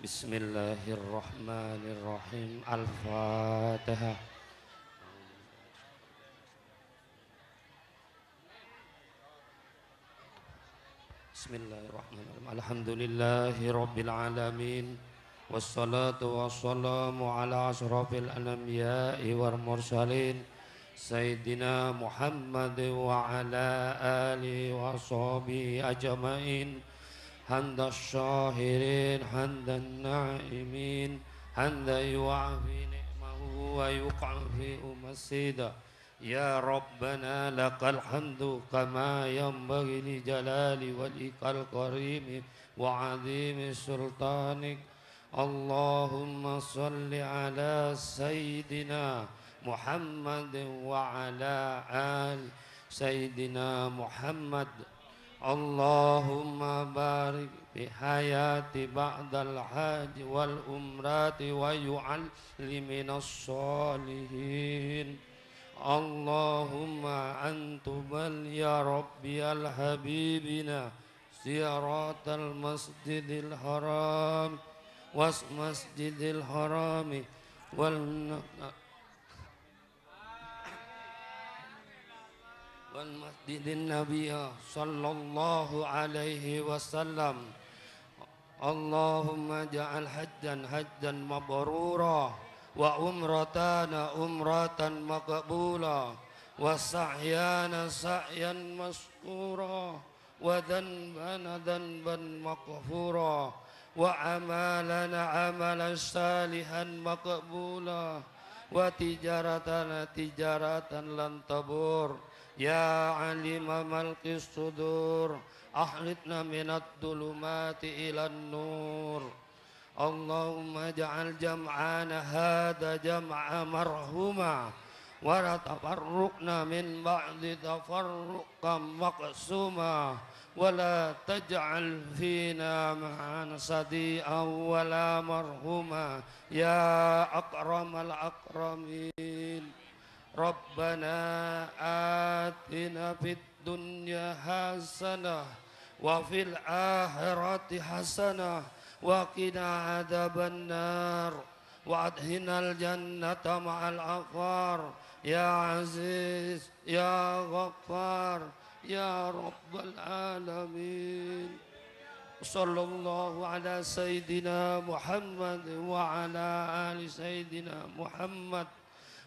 بسم الله الرحمن الرحيم. الفاتحة. بسم الله الرحمن الرحيم. الحمد لله رب العالمين والصلاة والسلام على أشرف الأنبياء والمرسلين سيدنا محمد وعلى آله وصحبه أجمعين. حمد الشاهرين حمد النائمين حمد يوعفي نعمه ويقعفي مسيدا يا ربنا لك الحمد كما ينبغي لجلال وجهك الكريم وعظيم سلطانك. اللهم صل على سيدنا محمد وعلى آل سيدنا محمد. اللهم بارك في حياتي بعد الحاج والأمرات ويعلمنا الصالحين. اللهم أنت بل يا ربي الحبيبنا زيارات المسجد الحرام والمسجد الحرام والمسجد النبي صلى الله عليه وسلم اللهم اجعل حجا حجا مبرورا وعمرتان عمرة مقبولة وسعيان سعيا مشكورا وذنبا ذنبا مغفورا وعمالنا عملا صالحا مقبولا وتجارتنا تجارة لن تبور يا عليم ملك الصدور أحلتنا من الظلمات إلى النور. اللهم اجعل جمعنا هذا جمع مرحوما ولا تفرقنا من بعد تفرقا مقسوما. ولا تجعل فينا معنا صديئا ولا مرحوما يا أكرم الأكرمين. ربنا آتنا في الدنيا حسنة وفي الآخرة حسنة وقنا عذاب النار وأدخلنا الجنة مع الأغفار يا عزيز يا غفار يا رب العالمين. صلى الله على سيدنا محمد وعلى آل سيدنا محمد.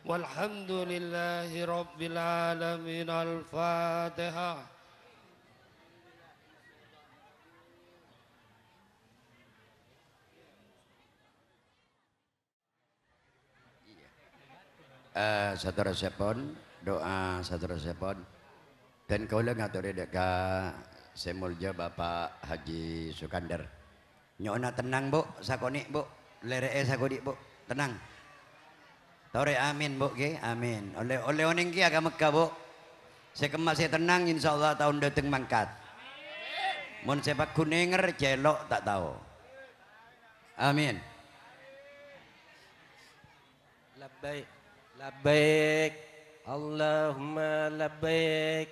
والحمد لله رب العالمين الفاتحة uh, saudara sepon doa saudara sepon dan kau ngaturi deka semulja Bapak Haji Sukandar nyona tenang bu sakoni bu leree sakodi bu tenang Tore amin bu ge, amin. Oleh oleh oning ki agak Mekah bu. Saya kemas saya tenang, insya Allah tahun dateng mangkat. Mun sepak kuninger celok tak tahu. Amin. Labbaik, labbaik, Allahumma labbaik,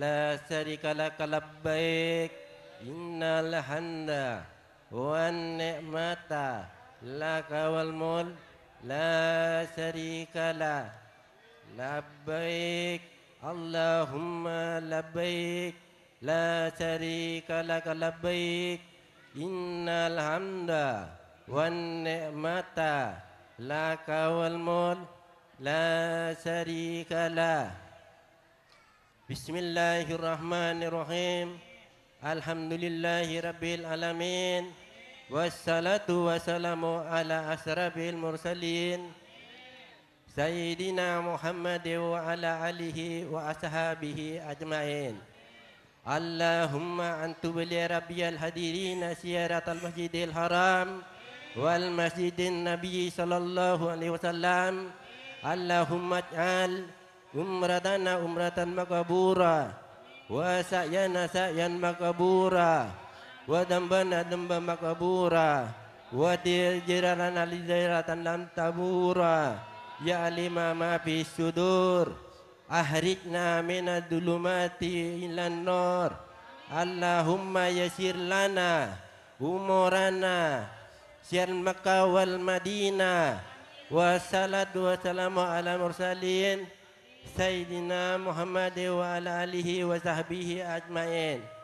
la syarika laka labbaik, innal hamda wa ni'mata laka wal mulk لا شريك له. لبيك اللهم لبيك. لا شريك لك لبيك. إن الحمد والنعمة لك والملك لا شريك له. بسم الله الرحمن الرحيم. الحمد لله رب العالمين. والصلاة والسلام على أشرف المرسلين. سيدنا محمد وعلى آله وأصحابه أجمعين. اللهم أنت بلي ربي الهديرين سيارة المسجد الحرام والمسجد النبي صلى الله عليه وسلم. ij'al umratana umratan makabura wa sa'yana sa'yan makabura wa dambana damba makabura. Wa jirarana lidairatan lam tabura ya alima ma fi sudur. Ahrijna minad dulumati ilan nur. Allahumma yasir lana umurana. Sir Makkah wal Madinah. Wa salatu wa salamu ala mursalin. Sayyidina Muhammad wa ala alihi wa sahbihi ajmain.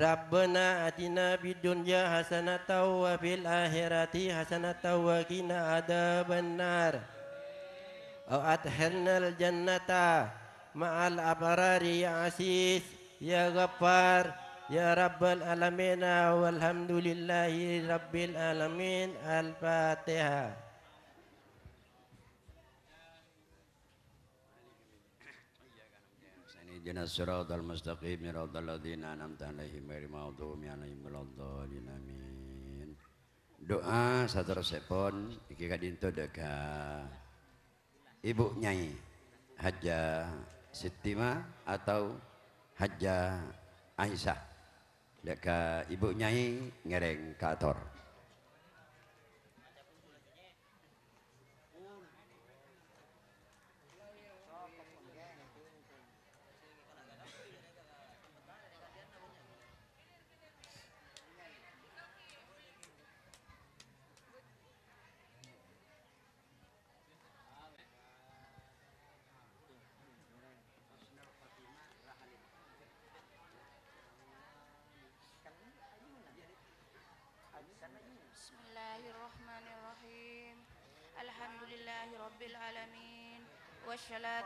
ربنا آتنا في الدنيا حسنة وفي الآخرة حسنة وقنا عذاب النار أو أدخلنا الجنة مع الأبرار يا عزيز يا غفار يا رب العالمين والحمد لله رب العالمين الفاتحة اهدنا الصراط المستقيم صراط الذين أنعمت عليهم غير المغضوب عليهم ولا الضالين آمين doa satu resepon iki kadinto deka ibu nyai Haja Sitima atau Haja Aisyah deka ibu nyai ngereng kator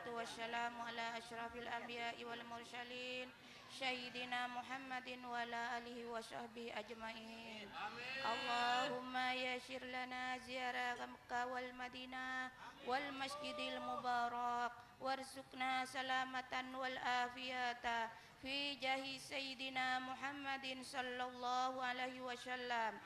Wassalatu wassalamu ala asyrafil anbiya'i wal mursalin Sayyidina Muhammadin wa ala alihi wa sahbihi ajma'in Allahumma yashir lana ziarah Makkah wal Madinah wal masjidil mubarak warzuqna salamatan wal afiyata fi jahi sayyidina Muhammadin sallallahu alaihi wasallam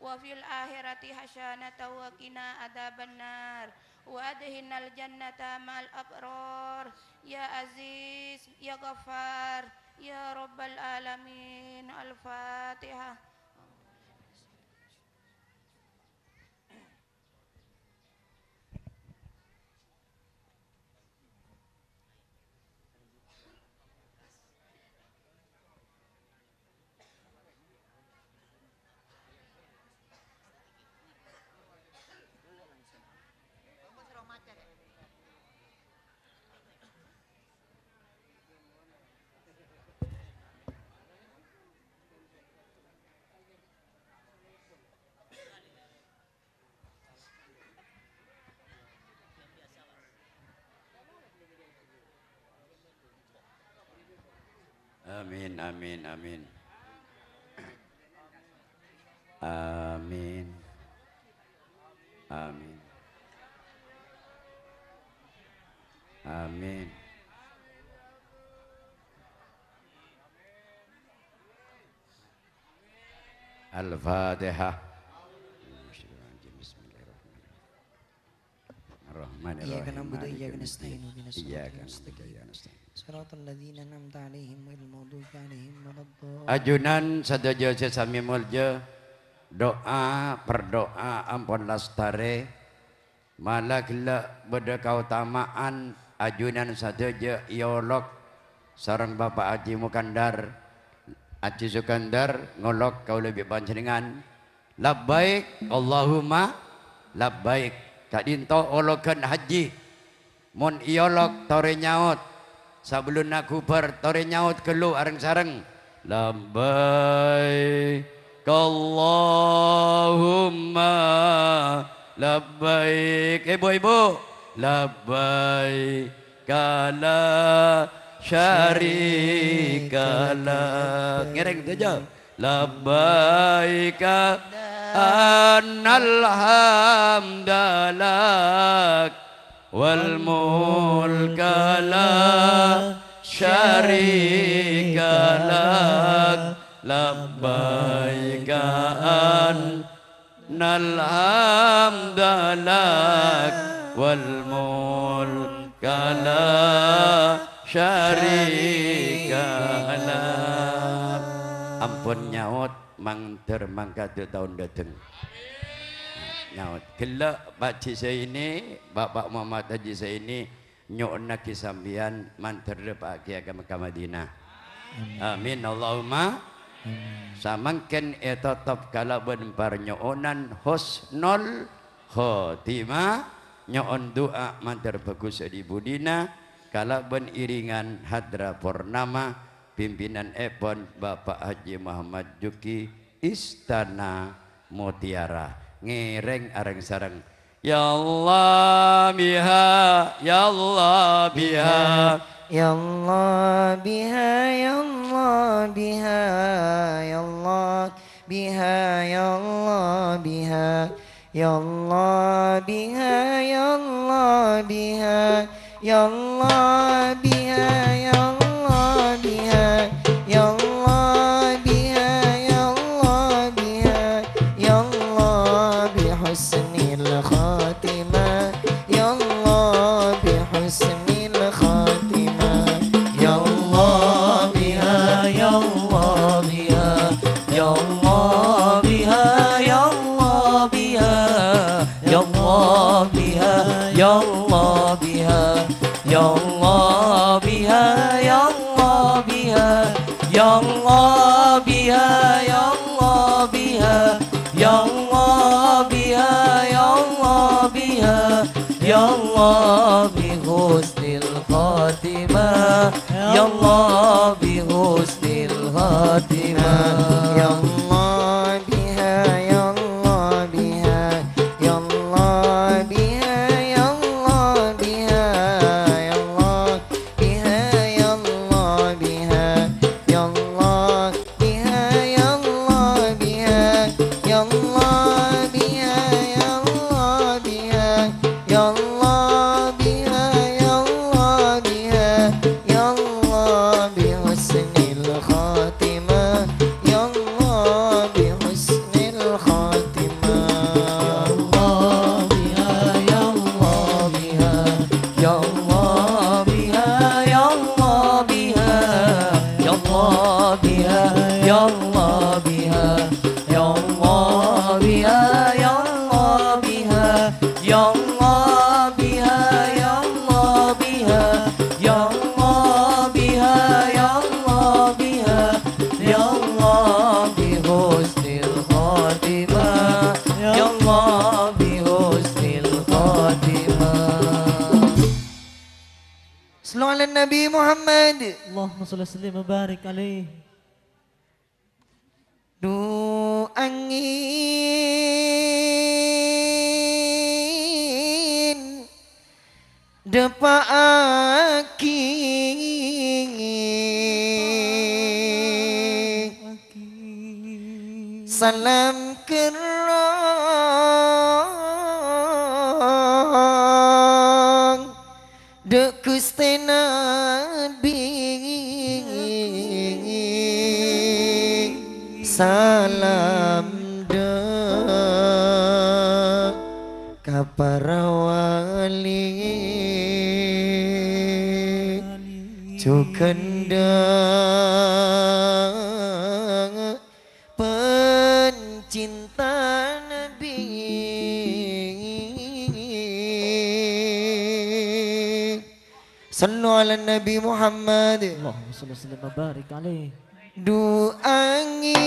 Wa fil akhirati hasanah wa qina adzabannar. Wa adhinal jannata mal abrar. Ya aziz ya ghafar ya rabbal alamin. Al-fatihah Amin, amin, amin. Amin. Amin. Amin. Al-Fatihah. Iyyaka na'budu wa iyyaka nasta'in. Iya, kan? iya, kan, ajunan sadaja sesami doa perdoa ampun lastare malakla beda kautamaan ajunan sadaja iolog ya sarang Bapak aji Mukandar aji Sukandar ngolok kau lebih panjenengan. Labbaik Allahumma labbaik kadinto olokan haji. Mun iolok tore nyaut. Sebelum nak kubar tore nyaut kelu areng sareng. Labbaik Allahumma labbaik. Ibu-ibu labbaik kala syarika lak. Ngereng je labbaik annal hamdalak wal mulka la syarika lak. Labbaik annal hamdalak wal mulka la syarika ampun nyaut mangter mangkat tahun datang nyaut kelak pakcik saya ini bapak Muhammad Haji saya ini nyok nak kisambian manter pak kia ke Mekah Madinah. Amin. Allahumma. Samangken etotop kalaban parnyoonan husnul khotimah. Nyoon doa mantar bagus di budina. Kalaban iringan hadra purnama pimpinan Epon Bapak Haji Muhammad Juki Istana Mutiara. Ngereng areng sarang Ya Allah biha Ya Allah biha. Ya Allah biha Ya Allah biha. Ya Allah biha Ya Allah biha. Ya Allah biha Ya Allah biha. Ya Allah biha Ya Allah Allah Muhammad اللهم صل وسلم وبارك عليه Du angin Depa aki Salam para wali Joganda. Pencinta Nabi. Sallu ala Nabi Muhammad. Allahumma salli wa sallim wa barik alaih. Duangi.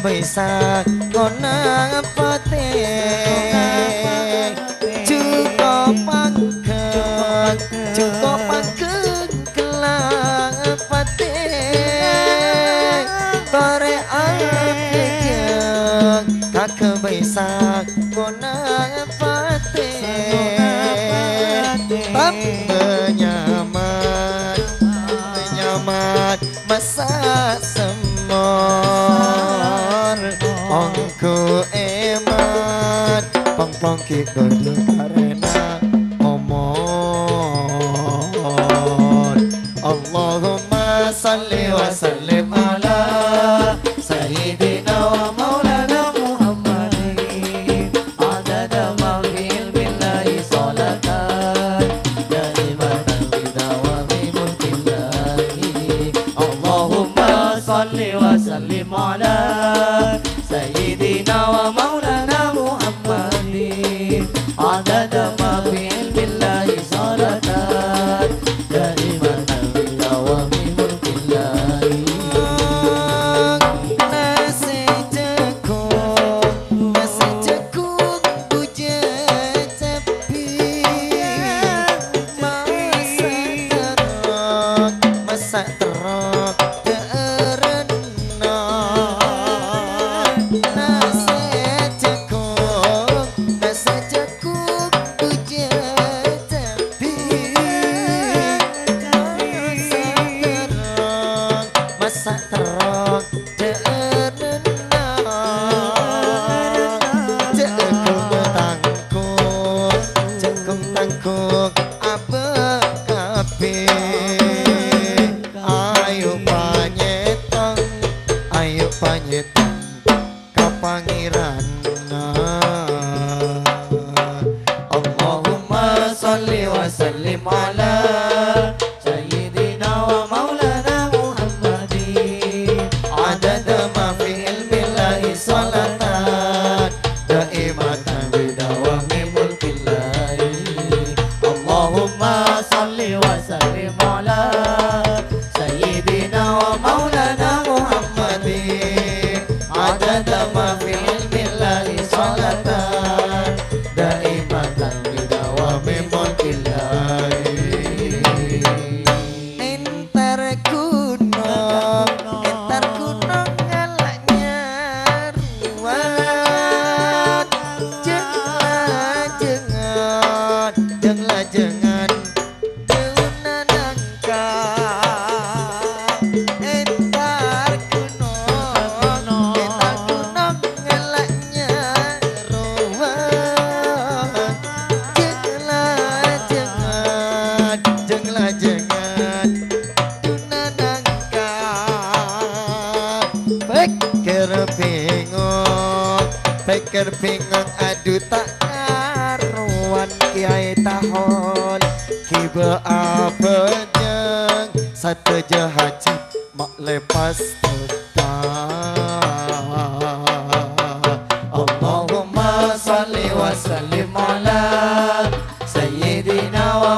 bai sa monkey good look at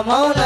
amor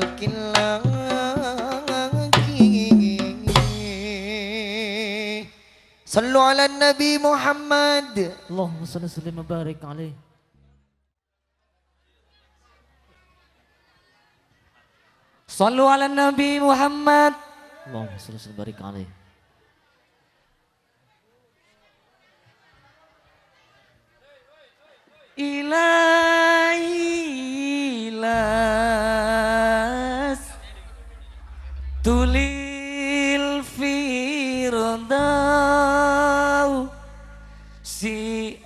mungkin lagi. Sallu ala Nabi Muhammad. Allahumma salli salli mabarik alaih. Sallu ala Nabi Muhammad. Allahumma salli salli mabarik alaih. إلهي tulil firdaus si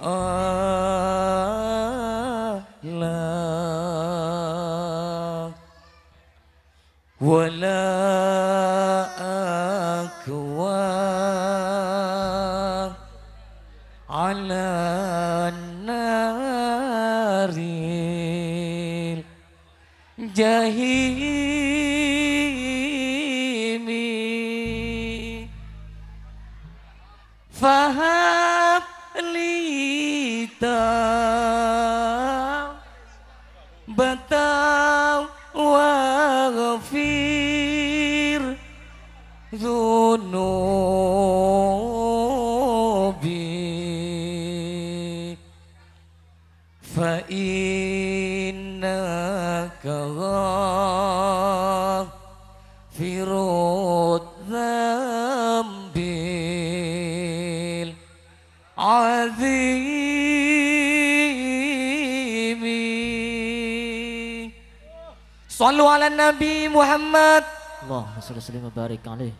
ala Nabi Muhammad. Allahumma salli wa barik alaihi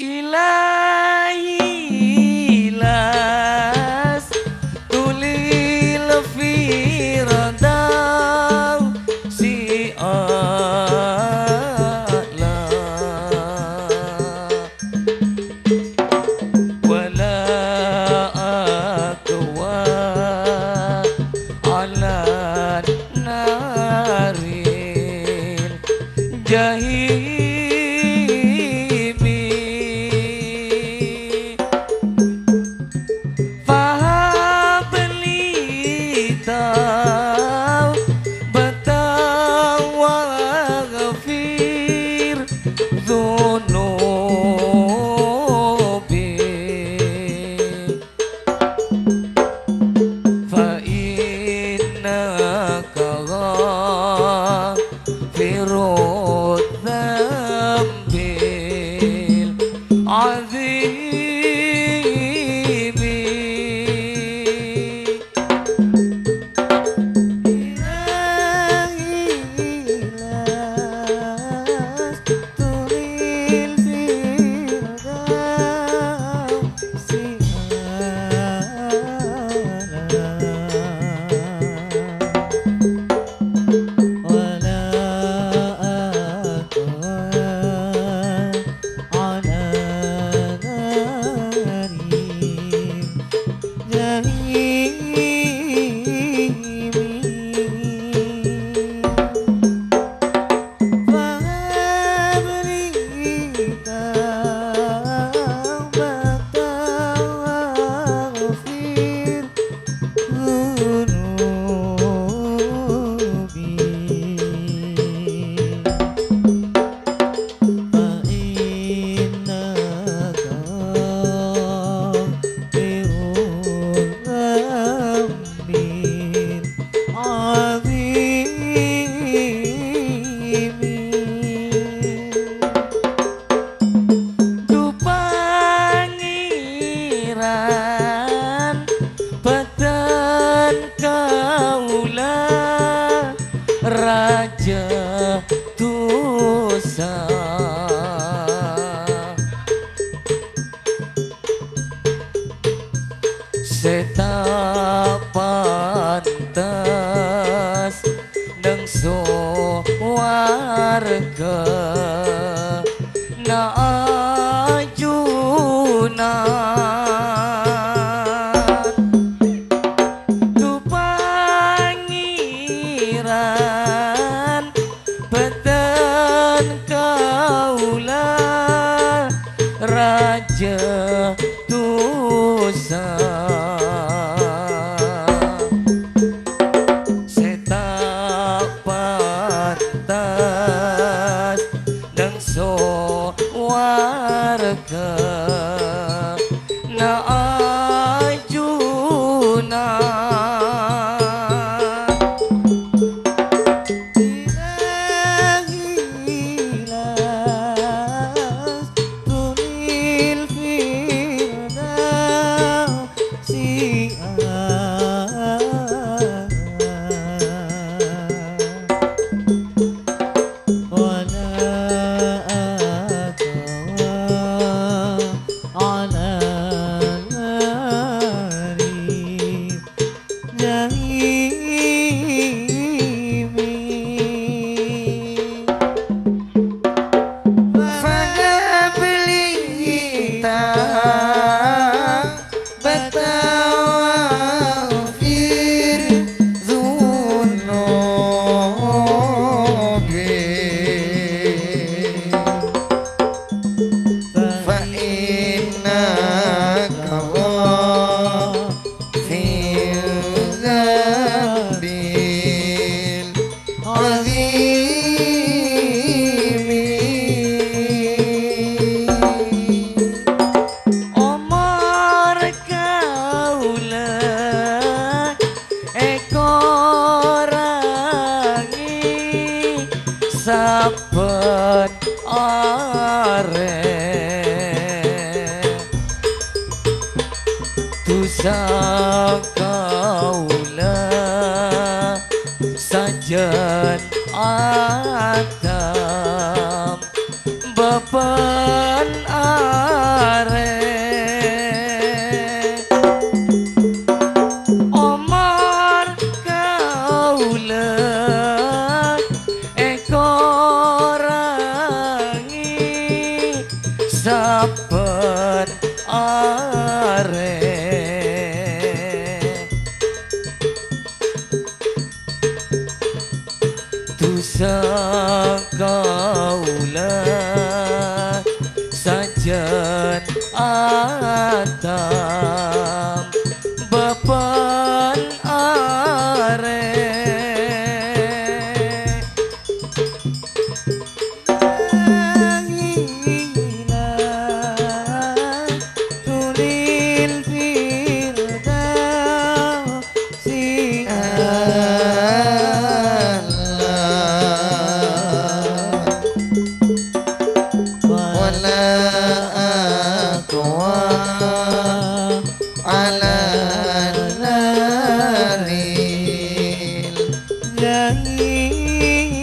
ila 声音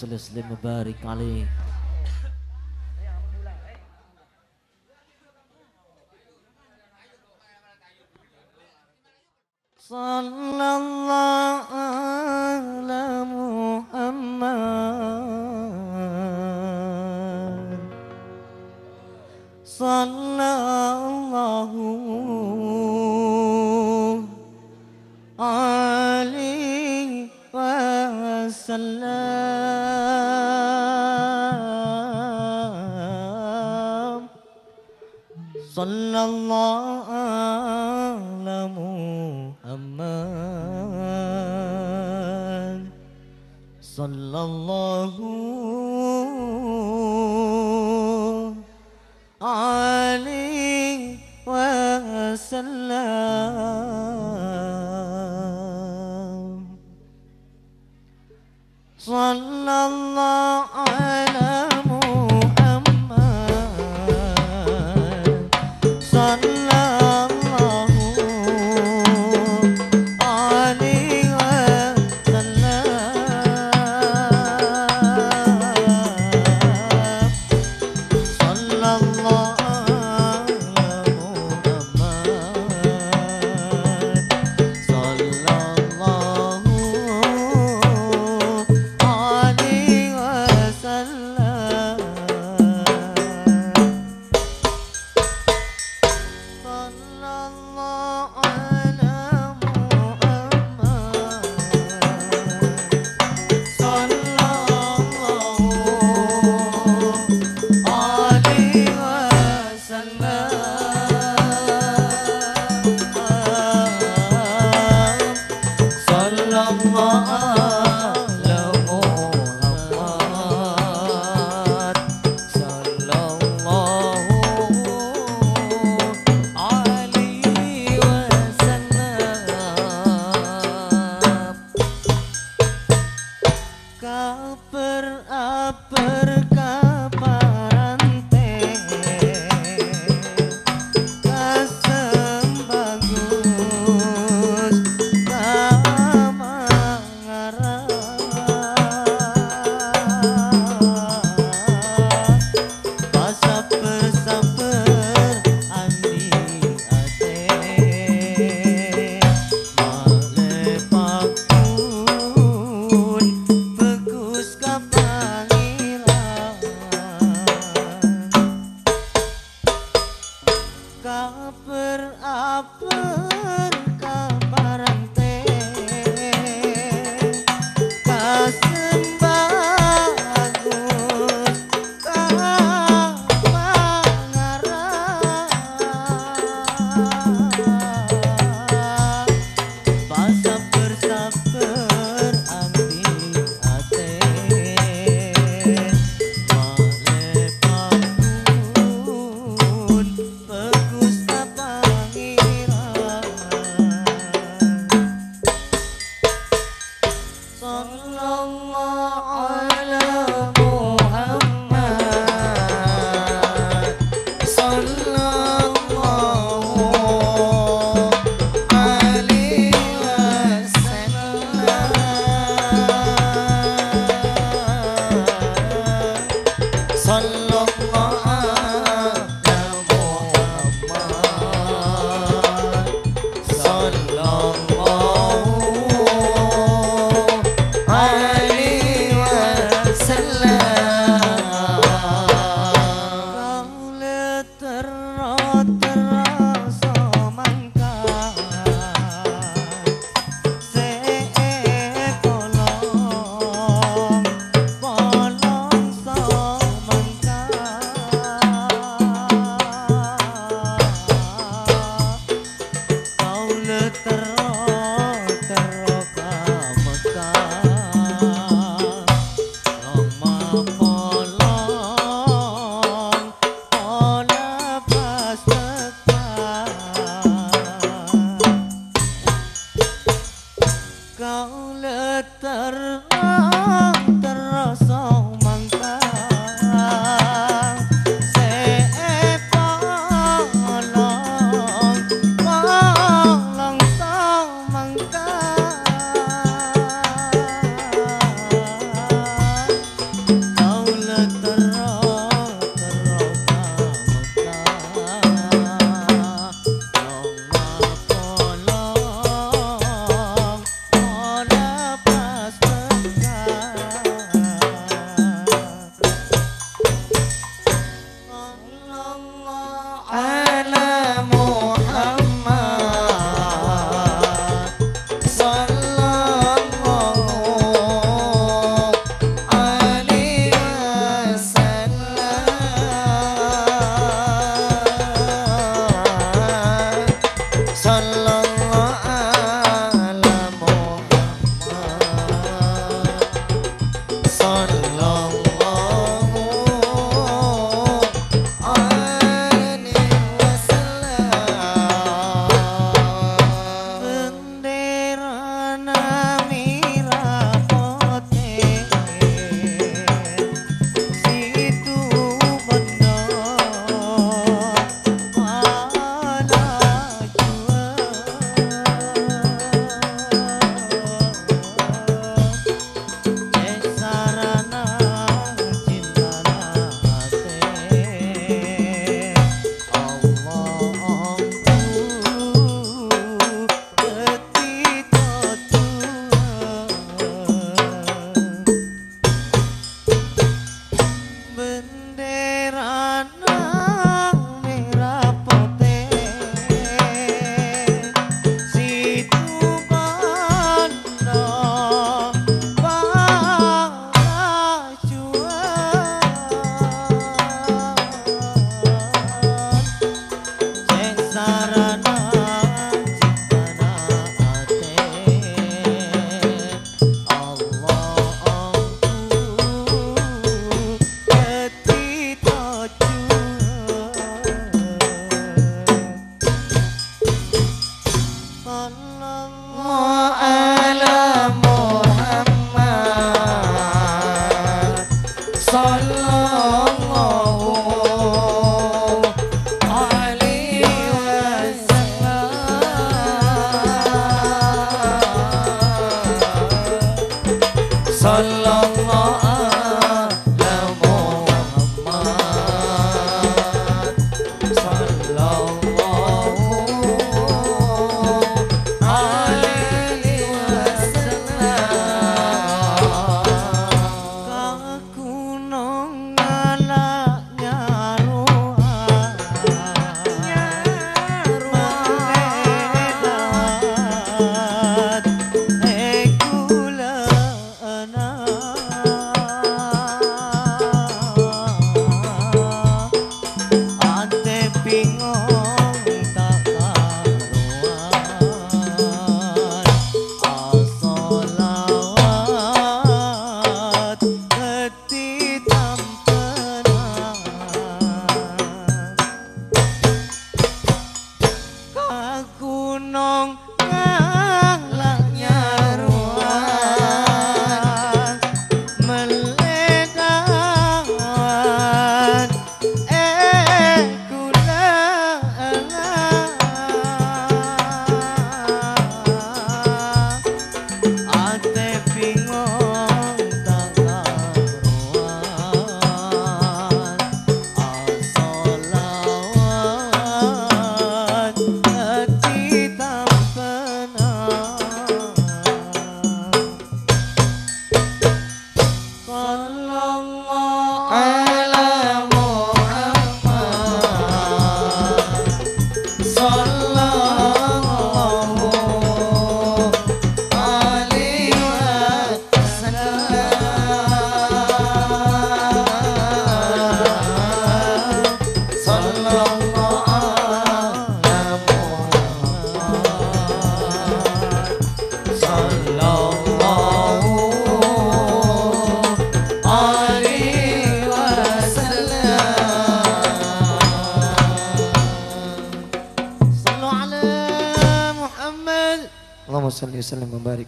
صل وسلم وبارك عليه صلى الله على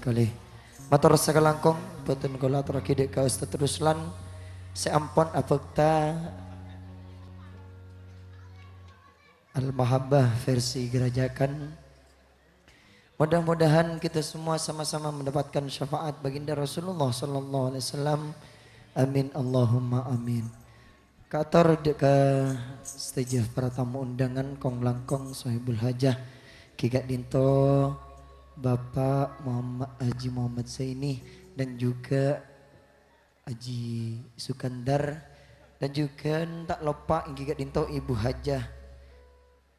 alaih. Matur sakalangkong boten kula aturake dek ka Ustaz Ruslan. Seampun apekta Al-Mahabbah versi gerajakan. Mudah-mudahan kita semua sama-sama mendapatkan syafaat baginda Rasulullah sallallahu alaihi wasallam. Amin Allahumma amin. Kator dek ke stage para tamu undangan kong langkong sahibul hajah Kigat Dinto Bapak Muhammad Haji Muhammad Zaini dan juga Haji Sukandar dan juga tak lupa yang Kigat Dinto Ibu Hajah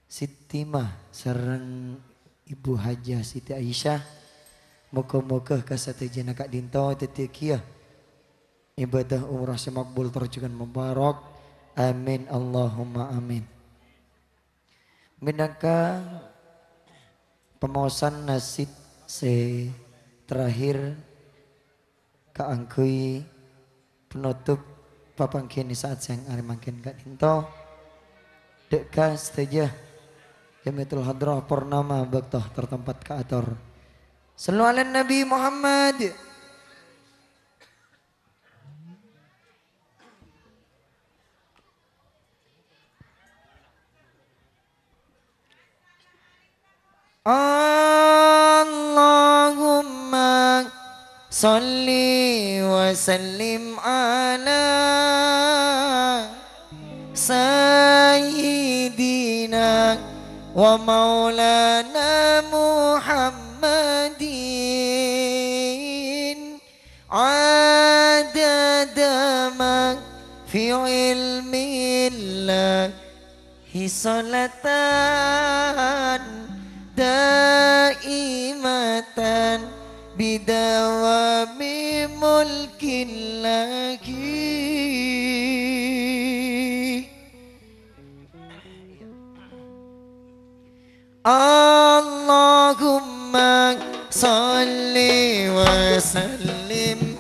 Siti Mah sareng Ibu Hajah Siti Aisyah. Moga-moga kasate jana Kak Dinto tete kia ibadah umrah semakbul terjukan mubarak. Amin Allahumma amin. Minangka pemawasan nasib se terakhir kaangkui penutup papangkin saat yang hari makin Kak Dinto. Deka seteja Jamiatul Hadrah Purnama Baktoh tertempat ke ator Sallu ala Nabi Muhammad Allahumma salli wa sallim ala sayyidina wa maulana Muhammadin. Adada ma fi ilmillahi salatan daimatan bidawami mulkin lagi Allahumma salli wa sallim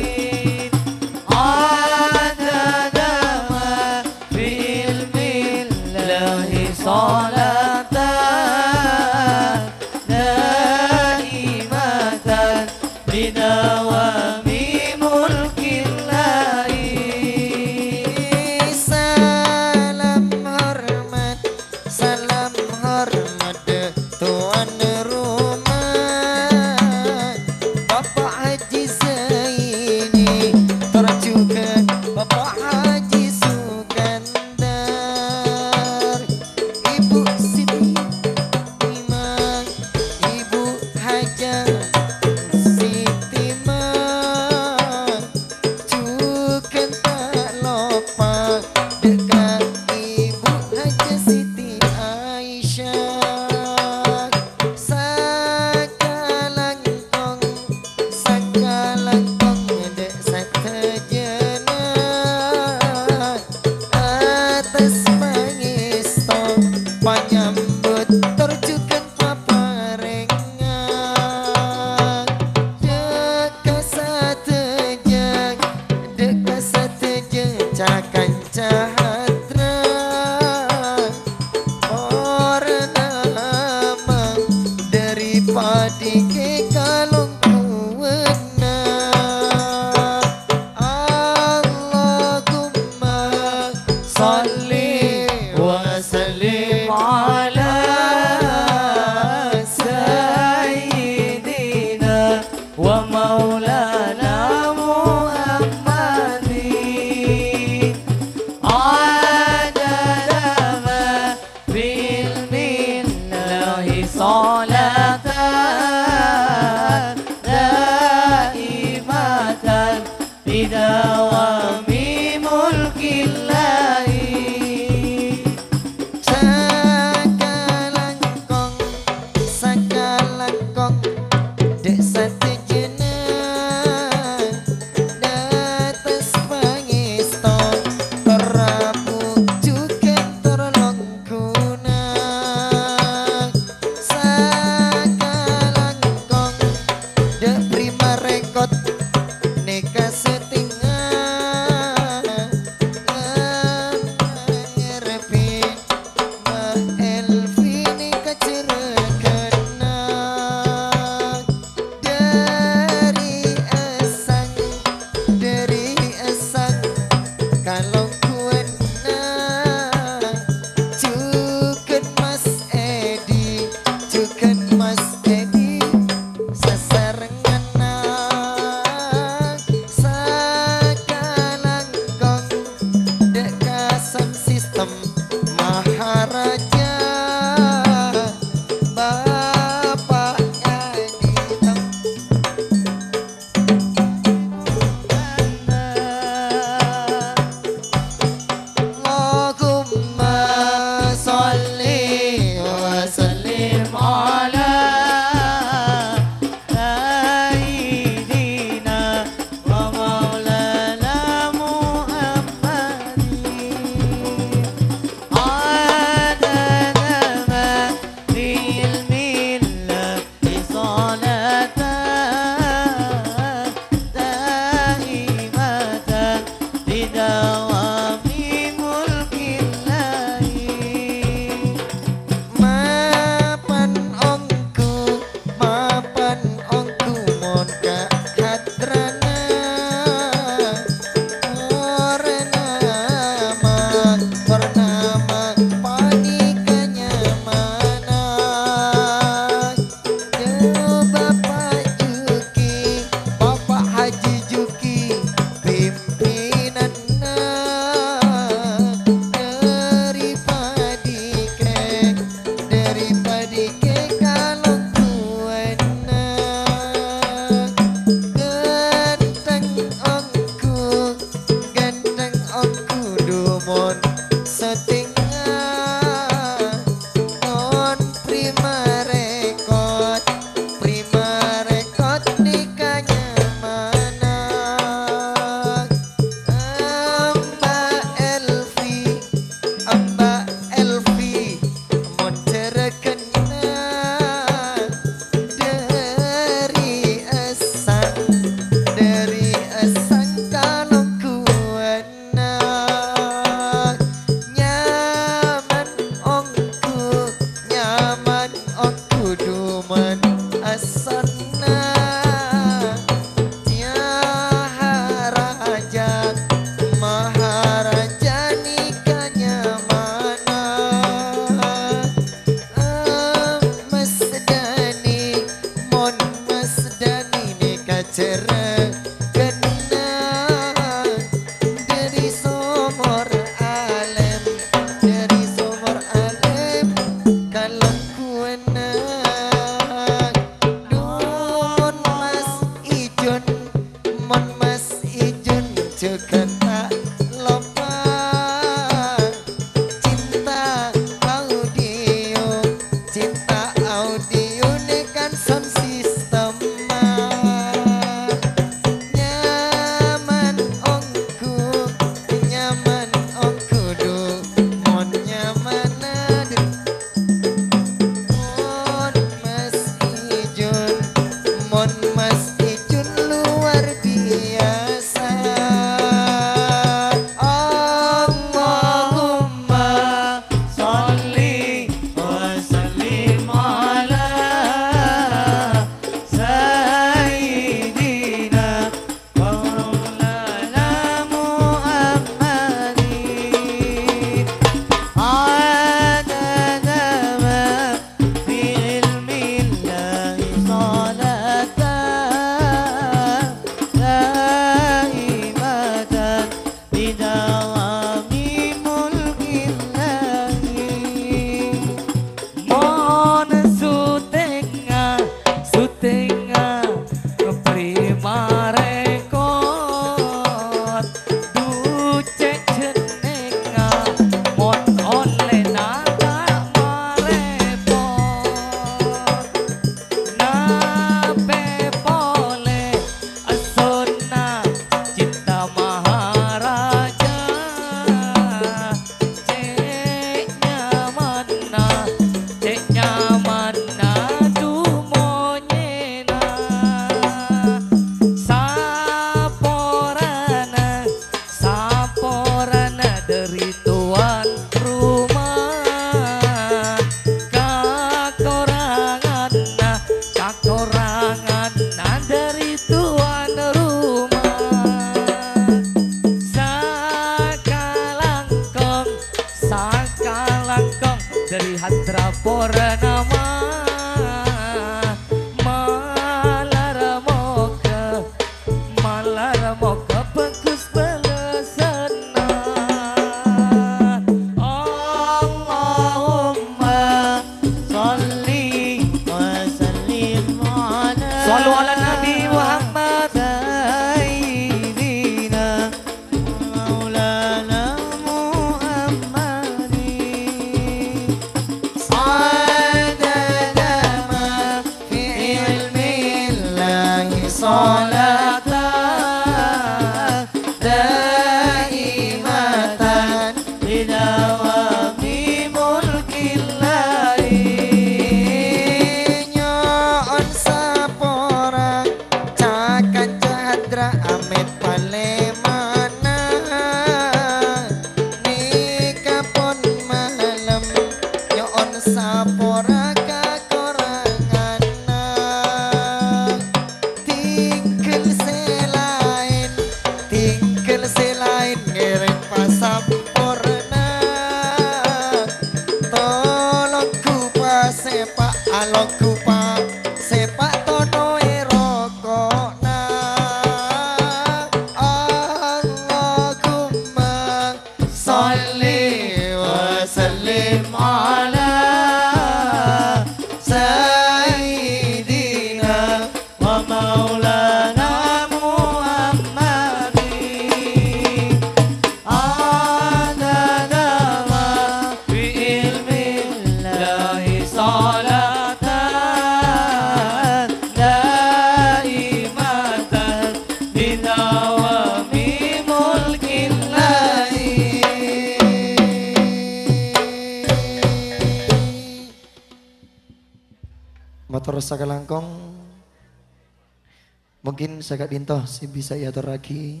saya dintoh si bisa ya lagi